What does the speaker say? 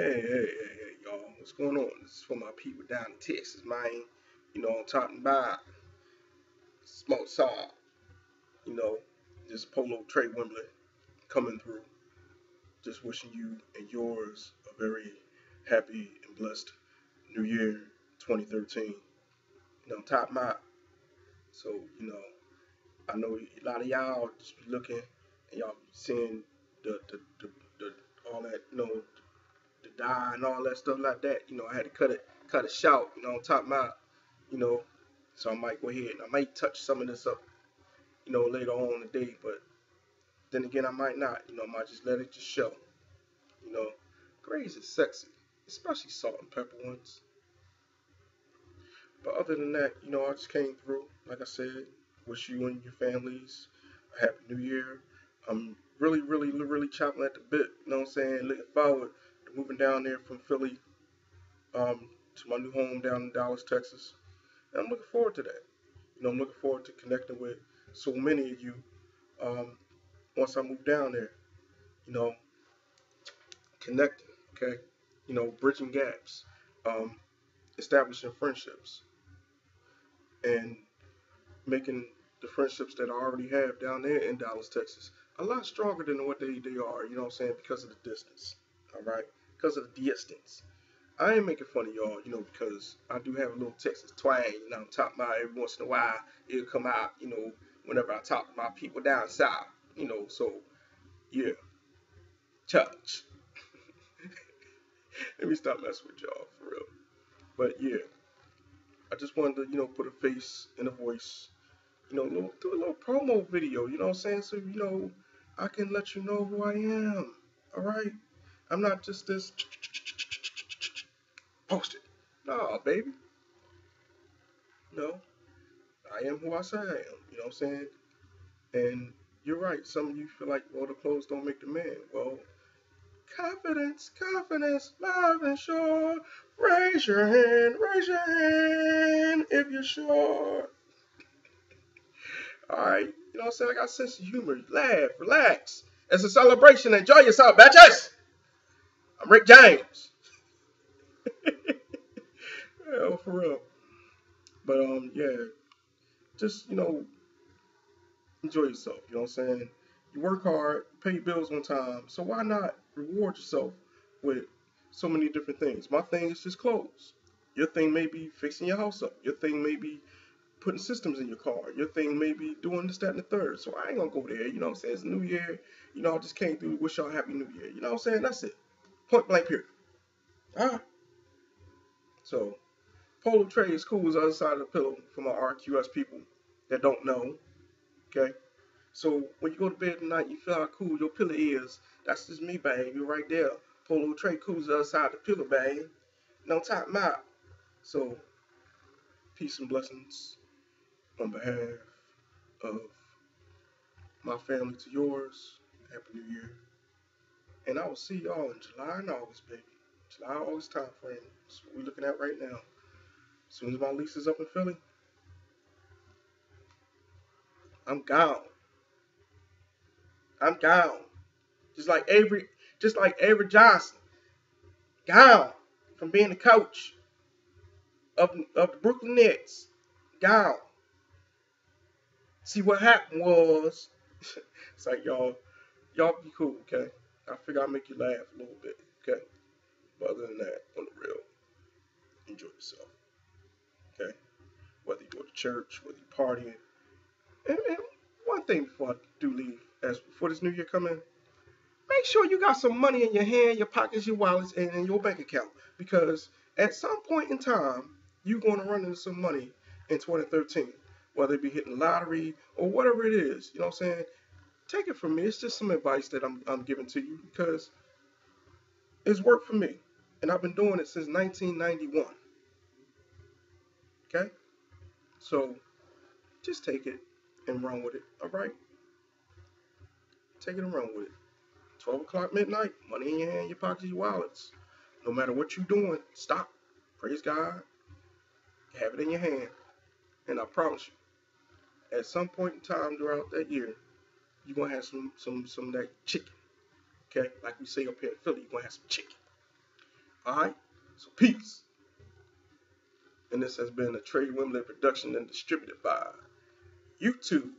Hey, hey, hey, hey, y'all. What's going on? This is for my people down in Texas, man. You know, I'm talking about smoke side. You know, just Polo Tray Wimberly coming through. Just wishing you and yours a very happy and blessed New Year 2013. You know, talking about. So, you know, I know a lot of y'all just be looking and y'all seeing the, the, the, the all that, you know, die and all that stuff like that. You know, I had to cut it, cut it short. You know, on top of my, you know, so I might go ahead and I might touch some of this up, you know, later on in the day. But then again, I might not. You know, I might just let it just show. You know, grays is sexy, especially salt and pepper ones. But other than that, you know, I just came through. Like I said, wish you and your families a happy new year. I'm really, really, really chopping at the bit. You know what I'm saying? Looking forward moving down there from Philly um, to my new home down in Dallas, Texas. And I'm looking forward to that. You know, I'm looking forward to connecting with so many of you um, once I move down there. You know, connecting, okay? You know, bridging gaps, um, establishing friendships, and making the friendships that I already have down there in Dallas, Texas, a lot stronger than what they, they are, you know what I'm saying, because of the distance. All right because of the distance. I ain't making fun of y'all, you know, because I do have a little Texas twang, you know, I'm talking about every once in a while. It'll come out, you know, whenever I talk to my people down south, you know, so yeah. Touch. Let me stop messing with y'all for real. But yeah. I just wanted to, you know, put a face and a voice, you know, do a little promo video, you know what I'm saying? So, you know, I can let you know who I am. All right? I'm not just this post it. No, baby. No. I am who I say I am. You know what I'm saying? And you're right. Some of you feel like, well, the clothes don't make the man. Well, confidence, confidence, love and sure. Raise your hand, raise your hand if you're sure. All right. You know what I'm saying? I got sense of humor. Laugh, relax. It's a celebration. Enjoy yourself, bitches. I'm Rick James. yeah, for real. But um, yeah, just you know, enjoy yourself. You know what I'm saying? You work hard, pay your bills on time, so why not reward yourself with so many different things? My thing is just clothes. Your thing may be fixing your house up. Your thing may be putting systems in your car. Your thing may be doing this, that, and the third. So I ain't gonna go there. You know what I'm saying? It's New Year. You know, I just came through. Wish y'all happy New Year. You know what I'm saying? That's it. Point blank period. Alright. So, Polo Tray is cool as the other side of the pillow for my RQS people that don't know. Okay? So, when you go to bed tonight, you feel how cool your pillow is. That's just me, bang. You're right there. Polo Tray cool as the other side of the pillow, bang. No time out. So, peace and blessings on behalf of my family to yours. Happy New Year. And I will see y'all in July and August, baby. July, August time frame. That's what we're looking at right now. As soon as my lease is up in Philly, I'm gone. I'm gone. Just like Avery, just like Avery Johnson. Gone from being the coach of, of the Brooklyn Nets. Gone. See what happened was it's like y'all y'all be cool, okay? I figure I'll make you laugh a little bit, okay? But other than that, on the real, enjoy yourself, okay? Whether you go to church, whether you're partying. And, and one thing before I do leave, as before this new year come in, make sure you got some money in your hand, your pockets, your wallets, and in your bank account. Because at some point in time, you're going to run into some money in 2013, whether it be hitting lottery or whatever it is. You know what I'm saying? Take it from me. It's just some advice that I'm, I'm giving to you because it's worked for me. And I've been doing it since 1991. Okay? So just take it and run with it. All right? Take it and run with it. 12 o'clock midnight, money in your hand, your pockets, your wallets. No matter what you're doing, stop. Praise God. Have it in your hand. And I promise you, at some point in time throughout that year, you're gonna have some some some of that chicken. Okay, like we say up here in Philly, you're gonna have some chicken. Alright? So peace. And this has been a Tray Wimberly production and distributed by YouTube.